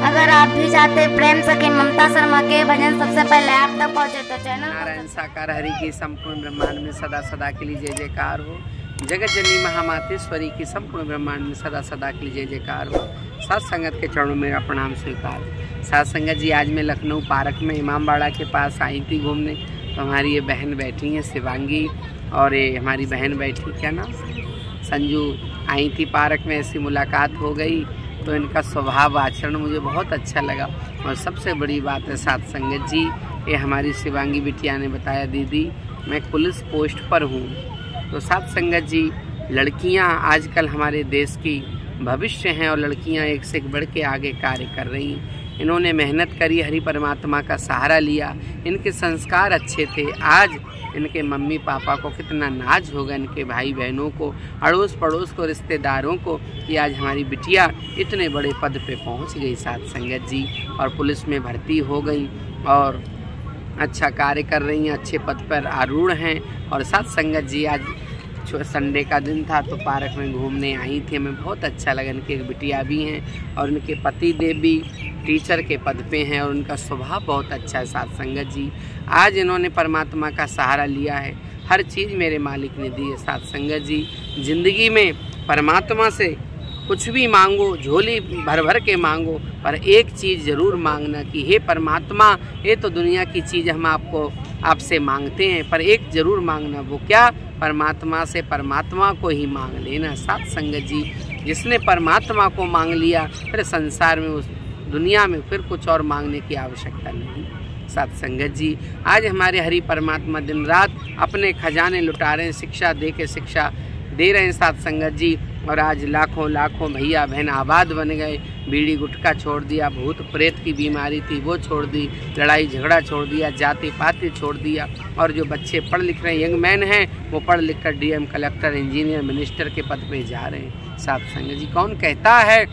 अगर आप भी चाहते प्रेम सखी ममता शर्मा के भजन सबसे पहले आप तक पहुँचे तो चैनल नारायण साकार हरि की संपूर्ण ब्रह्मांड में सदा सदा के लिए जय जयकार हो। जगत जननी महामातेश्वरी की संपूर्ण ब्रह्मांड में सदा सदा के लिए जय जयकार हो। सात संगत के चरणों में मेरा प्रणाम स्वीकार। सात संगत जी आज मैं लखनऊ पार्क में इमामबाड़ा के पास आई थी घूमने। तो हमारी ये बहन बैठी हैं शिवांगी और ये हमारी बहन बैठी क्या नाम? संजू आई थी पार्क में ऐसी मुलाकात हो गई। तो इनका स्वभाव, आचरण मुझे बहुत अच्छा लगा। और सबसे बड़ी बात है सात संगत जी, ये हमारी शिवांगी बिटिया ने बताया, दीदी, मैं पुलिस पोस्ट पर हूँ। तो सात संगत जी, लड़कियाँ आजकल हमारे देश की भविष्य हैं और लड़कियाँ एक से एक बढ़ के आगे कार्य कर रही हैं। इन्होंने मेहनत करी, हरि परमात्मा का सहारा लिया। इनके संस्कार अच्छे थे। आज इनके मम्मी पापा को कितना नाज होगा, इनके भाई बहनों को अड़ोस पड़ोस को, रिश्तेदारों को, कि आज हमारी बिटिया इतने बड़े पद पे पहुँच गई साथ संगत जी और पुलिस में भर्ती हो गई और अच्छा कार्य कर रही हैं, अच्छे पद पर आरूढ़ हैं और साथ संगत जी आज संडे का दिन था तो पार्क में घूमने आई थी। हमें बहुत अच्छा लगा, इनकी एक बिटिया भी हैं और इनके पति देव भी टीचर के पद पे हैं और उनका स्वभाव बहुत अच्छा है साथ संगत जी। आज इन्होंने परमात्मा का सहारा लिया है। हर चीज़ मेरे मालिक ने दी है साथ संगत जी। ज़िंदगी में परमात्मा से कुछ भी मांगो, झोली भर भर के मांगो, पर एक चीज़ ज़रूर मांगना कि हे परमात्मा, ये तो दुनिया की चीज़ हम आपको, आपसे मांगते हैं, पर एक ज़रूर मांगना, वो क्या? परमात्मा से परमात्मा को ही मांग लेना, सात संगत जी। जिसने परमात्मा को मांग लिया, फिर संसार में उस दुनिया में फिर कुछ और मांगने की आवश्यकता नहीं। सात संगत जी, आज हमारे हरि परमात्मा दिन रात अपने खजाने लुटा रहे हैं, शिक्षा दे के शिक्षा दे रहे हैं सात संगत जी। और आज लाखों लाखों भैया बहन आबाद बन गए। बीड़ी गुटखा छोड़ दिया, भूत प्रेत की बीमारी थी, वो छोड़ दी। लड़ाई झगड़ा छोड़ दिया, जाति पाति छोड़ दिया। और जो बच्चे पढ़ लिख रहे हैं, यंग मैन हैं, वो पढ़ लिख कर डीएम कलेक्टर, इंजीनियर, मिनिस्टर के पद पे जा रहे हैं। सात संगत जी, कौन कहता है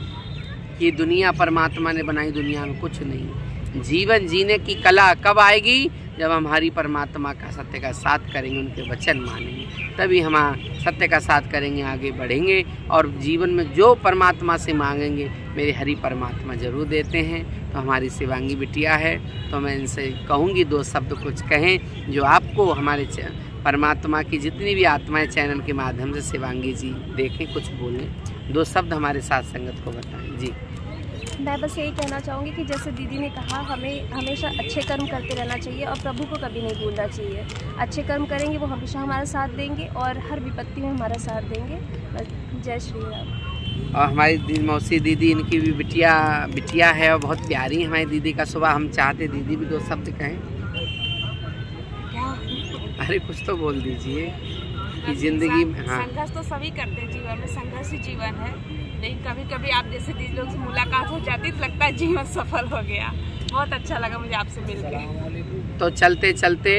कि दुनिया परमात्मा ने बनाई दुनिया में कुछ नहीं। जीवन जीने की कला कब आएगी? जब हम हरी परमात्मा का सत्य का साथ करेंगे, उनके वचन मानेंगे। तभी हम सत्य का साथ करेंगे, आगे बढ़ेंगे और जीवन में जो परमात्मा से मांगेंगे, मेरे हरि परमात्मा ज़रूर देते हैं। तो हमारी शिवांगी बिटिया है तो मैं इनसे कहूँगी दो शब्द कुछ कहें, जो आपको हमारे परमात्मा की जितनी भी आत्माएँ चैनल के माध्यम से शिवांगी जी देखें कुछ बोलें दो शब्द हमारे साथ संगत को बताएँ। जी। मैं बस यही कहना चाहूँगी कि जैसे दीदी ने कहा हमें हमेशा अच्छे कर्म करते रहना चाहिए और प्रभु को कभी नहीं भूलना चाहिए। अच्छे कर्म करेंगे वो हमेशा हमारा साथ देंगे और हर विपत्ति में हमारा साथ देंगे। बस जय श्री राम। और हमारी दी, मौसी दीदी इनकी भी बिटिया बिटिया है और बहुत प्यारी है हमारी दीदी का सुबह हम चाहते दीदी भी दो शब्द कहें। अरे कुछ तो बोल दीजिए कि ज़िंदगी में हाँ। संघर्ष तो सभी करते हैं जीवन में संघर्ष ही जीवन है। लेकिन कभी कभी आप जैसे दीदी लोग से मुलाकात हो जाती तो लगता है जीवन सफल हो गया। बहुत अच्छा लगा मुझे आपसे मिलकर तो चलते चलते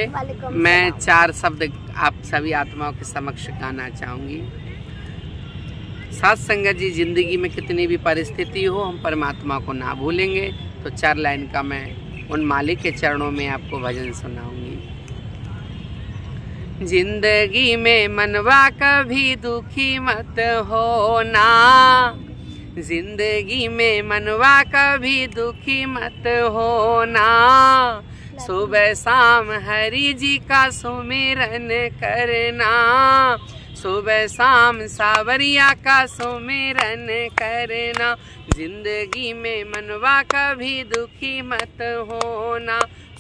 मैं चार शब्द आप सभी आत्माओं के समक्ष गाना चाहूँगी। सात संगत जी ज़िंदगी में कितनी भी परिस्थिति हो हम परमात्मा को ना भूलेंगे। तो चार लाइन का मैं उन मालिक के चरणों में आपको भजन सुनाऊँगी। ज़िंदगी में मनवा कभी दुखी मत होना। ज़िंदगी में मनवा कभी दुखी मत होना। सुबह शाम हरि जी का सुमिरन करना। सुबह शाम सावरिया का सुमिरन करना। ज़िंदगी में मनवा कभी दुखी मत होना।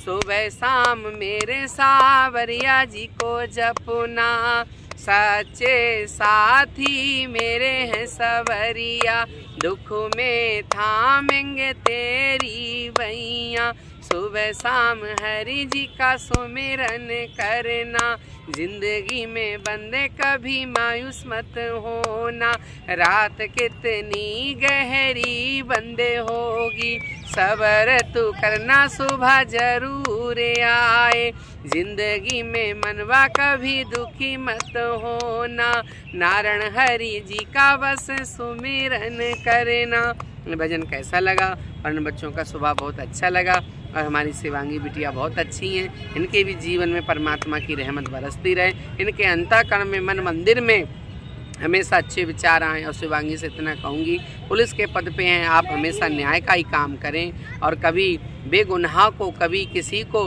सुबह शाम मेरे सावरिया जी को जपना। सच्चे साथी मेरे हैं सवरिया। दुख में थामेंगे तेरी बैया सुबह शाम हरि जी का सुमिरन करना। ज़िंदगी में बंदे कभी मायूस मत होना। रात कितनी गहरी बंदे होगी। सबर तू करना सुबह ज़रूर आए। ज़िंदगी में मनवा कभी दुखी मत होना। नारायण हरि जी का बस सुमिरन करना। भजन कैसा लगा? और इन बच्चों का स्वभाव बहुत अच्छा लगा। और हमारी शिवांगी बिटिया बहुत अच्छी हैं। इनके भी जीवन में परमात्मा की रहमत बरसती रहे। इनके अंताकरण में मन मंदिर में हमेशा अच्छे विचार आएँ और शिवांगी से इतना कहूँगी, पुलिस के पद पे हैं, आप हमेशा न्याय का ही काम करें और कभी बेगुनाह को, कभी किसी को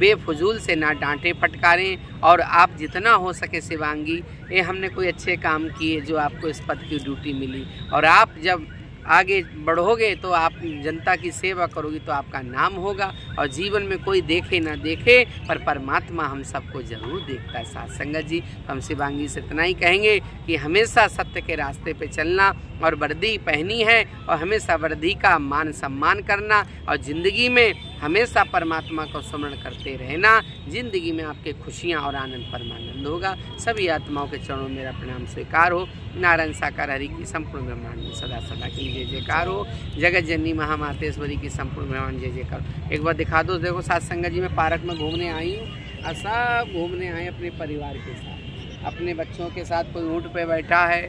बेफजूल से ना डांटें, फटकारें और आप जितना हो सके शिवांगी, ये हमने कोई अच्छे काम किए जो आपको इस पद की ड्यूटी मिली। और आप जब आगे बढ़ोगे तो आप जनता की सेवा करोगी तो आपका नाम होगा और जीवन में कोई देखे ना देखे, पर परमात्मा हम सबको ज़रूर देखता है। साथ संगत जी, हम शिवांगी से इतना ही कहेंगे कि हमेशा सत्य के रास्ते पे चलना और वर्दी पहनी है और हमेशा वर्दी का मान सम्मान करना और ज़िंदगी में हमेशा परमात्मा को स्मरण करते रहना, ज़िंदगी में आपके खुशियाँ और आनंद परमानंद होगा। सभी आत्माओं के चरणों मेरा प्रणाम स्वीकार हो। नारायण साकार हरि की संपूर्ण ब्रह्मांड में सदा सदा की जय जयकार हो। जगत जननी महामातेश्वरी की संपूर्ण ब्रह्मांड जय जयकार एक बार दिखा दो, देखो सात जी, मैं पार्क में घूमने आई हूँ और सब घूमने आए अपने परिवार के साथ। अपने बच्चों के साथ कोई ऊँट पे बैठा है,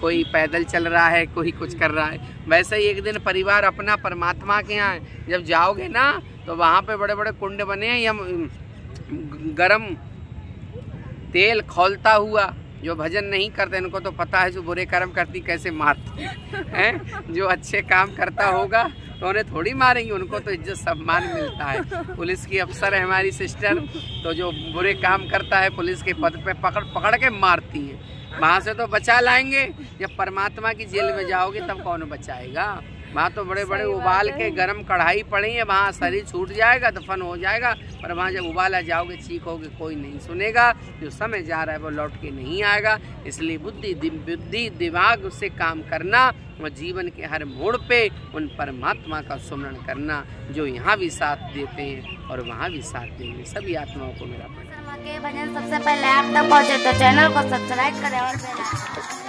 कोई पैदल चल रहा है, कोई कुछ कर रहा है। वैसे ही एक दिन परिवार अपना परमात्मा के यहाँ जब जाओगे ना तो वहाँ पे बड़े बड़े कुंड बने हैं। या गरम तेल खोलता हुआ जो भजन नहीं करते, इनको तो पता है जो बुरे कर्म करती, कैसे मारती हैं? जो अच्छे काम करता होगा तो उन्हें थोड़ी मारेंगे, उनको तो इज़्ज़त, सम्मान मिलता है। पुलिस की अफसर है हमारी सिस्टर तो जो बुरे काम करता है, पुलिस के पद पे पकड़ पकड़ के मारती है। वहाँ से तो बचा लाएँगे। जब परमात्मा की जेल में जाओगे, तब कौन बचाएगा? वहाँ तो बड़े बड़े उबाल के गर्म कढ़ाई पड़ी है वहाँ शरीर छूट जाएगा दफन हो जाएगा पर वहाँ जब उबाला जाओगे चीखोगे कोई नहीं सुनेगा जो समय जा रहा है वो लौट के नहीं आएगा इसलिए बुद्धि बुद्धि दिमाग से काम करना और जीवन के हर मोड़ पे उन परमात्मा का सुमरण करना जो यहाँ भी साथ देते हैं और वहाँ भी साथ देंगे। सभी आत्माओं को मेरा भजन सबसे पहले आप तक पहुँचे तो चैनल को सब्सक्राइब करें और